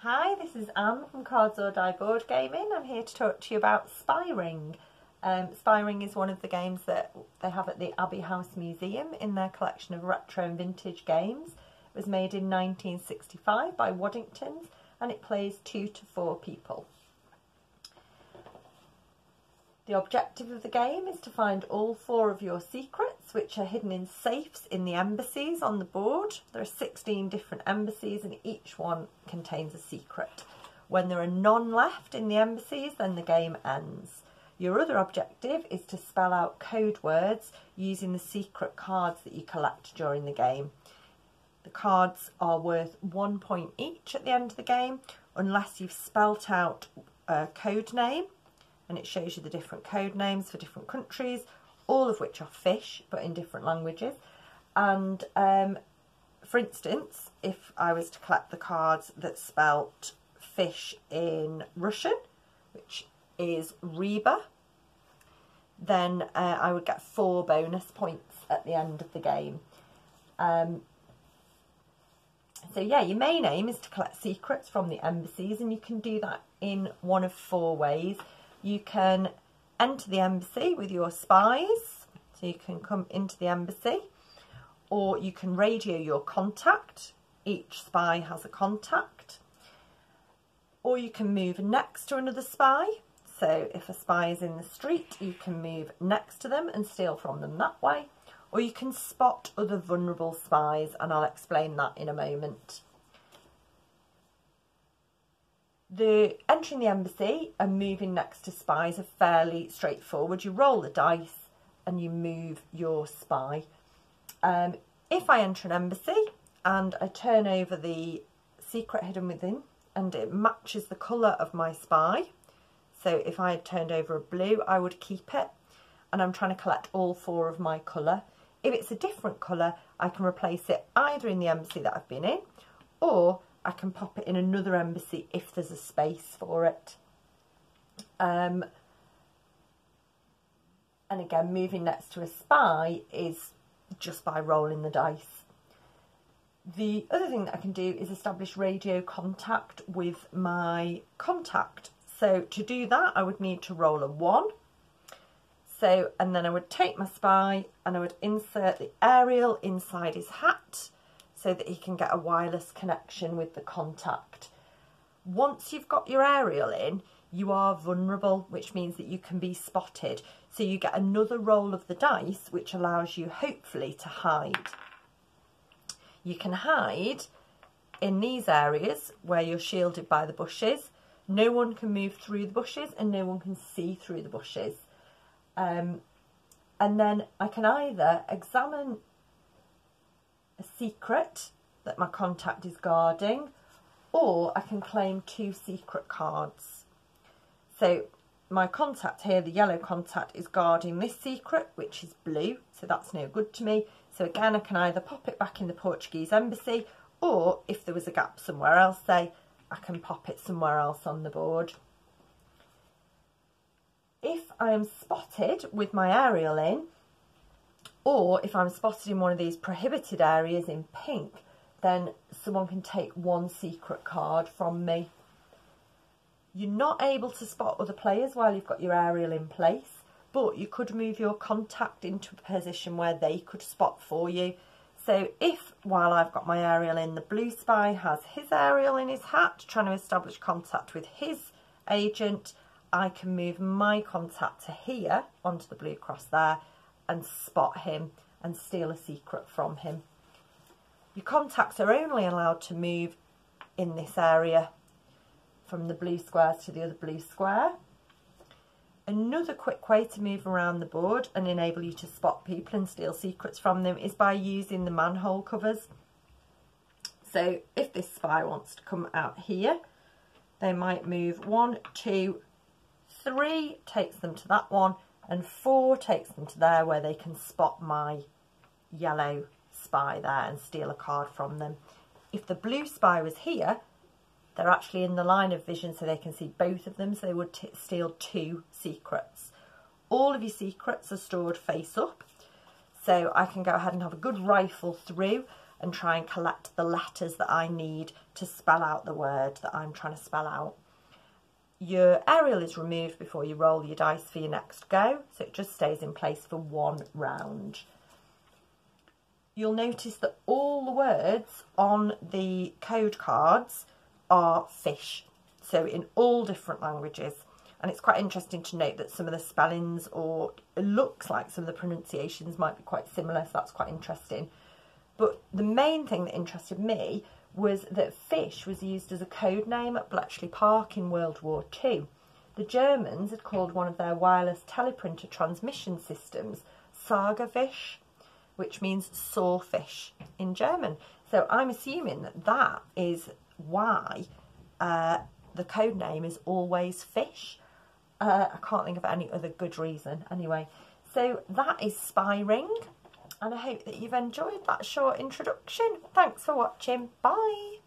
Hi, this is Anne from Cards or Die Board Gaming. I'm here to talk to you about Spy Ring. Um, Spy Ring is one of the games that they have at the Abbey House Museum in their collection of retro and vintage games. It was made in 1965 by Waddingtons and it plays two to four people. The objective of the game is to find all four of your secrets, which are hidden in safes in the embassies on the board. There are 16 different embassies and each one contains a secret. When there are none left in the embassies, then the game ends. Your other objective is to spell out code words using the secret cards that you collect during the game. The cards are worth one point each at the end of the game, unless you've spelt out a code name and it shows you the different code names for different countries, all of which are fish but in different languages. And um, for instance, if I was to collect the cards that spelt fish in Russian, which is Ryba, then uh, I would get four bonus points at the end of the game. Um, so yeah, your main aim is to collect secrets from the embassies and you can do that in one of four ways you can enter the embassy with your spies. So you can come into the embassy or you can radio your contact. Each spy has a contact. Or you can move next to another spy. So if a spy is in the street, you can move next to them and steal from them that way. Or you can spot other vulnerable spies and I'll explain that in a moment. The entering the embassy and moving next to spies are fairly straightforward. You roll the dice and you move your spy. Um, if I enter an embassy and I turn over the secret hidden within and it matches the colour of my spy, so if I had turned over a blue, I would keep it. And I'm trying to collect all four of my colour. If it's a different colour, I can replace it either in the embassy that I've been in or I can pop it in another embassy if there's a space for it. Um, and again, moving next to a spy is just by rolling the dice. The other thing that I can do is establish radio contact with my contact. So to do that, I would need to roll a one. So, and then I would take my spy and I would insert the aerial inside his hat so that he can get a wireless connection with the contact. Once you've got your aerial in, you are vulnerable, which means that you can be spotted. So you get another roll of the dice, which allows you hopefully to hide. You can hide in these areas where you're shielded by the bushes. No one can move through the bushes and no one can see through the bushes. Um, and then I can either examine secret that my contact is guarding or I can claim two secret cards. So my contact here, the yellow contact, is guarding this secret, which is blue, so that's no good to me. So again, I can either pop it back in the Portuguese embassy, or if there was a gap somewhere else, say, I can pop it somewhere else on the board. If I am spotted with my aerial in, or if I'm spotted in one of these prohibited areas in pink, then someone can take one secret card from me. You're not able to spot other players while you've got your aerial in place, but you could move your contact into a position where they could spot for you. So if, while I've got my aerial in, the blue spy has his aerial in his hat, trying to establish contact with his agent, I can move my contact to here, onto the blue cross there, and spot him and steal a secret from him. Your contacts are only allowed to move in this area from the blue squares to the other blue square. Another quick way to move around the board and enable you to spot people and steal secrets from them is by using the manhole covers. So if this spy wants to come out here, they might move one, two, three, takes them to that one, and four takes them to there where they can spot my yellow spy there and steal a card from them. If the blue spy was here, they're actually in the line of vision so they can see both of them, so they would steal two secrets. All of your secrets are stored face up, so I can go ahead and have a good rifle through and try and collect the letters that I need to spell out the word that I'm trying to spell out. Your aerial is removed before you roll your dice for your next go, so it just stays in place for one round. You'll notice that all the words on the code cards are fish, so in all different languages. And it's quite interesting to note that some of the spellings or it looks like some of the pronunciations might be quite similar, so that's quite interesting. But the main thing that interested me was that fish was used as a code name at Bletchley Park in World War II. The Germans had called one of their wireless teleprinter transmission systems Sägefisch, which means sawfish in German. So I'm assuming that that is why uh, the code name is always fish. Uh, I can't think of any other good reason anyway. So that is Spy Ring and I hope that you've enjoyed that short introduction. Thanks for watching. Bye.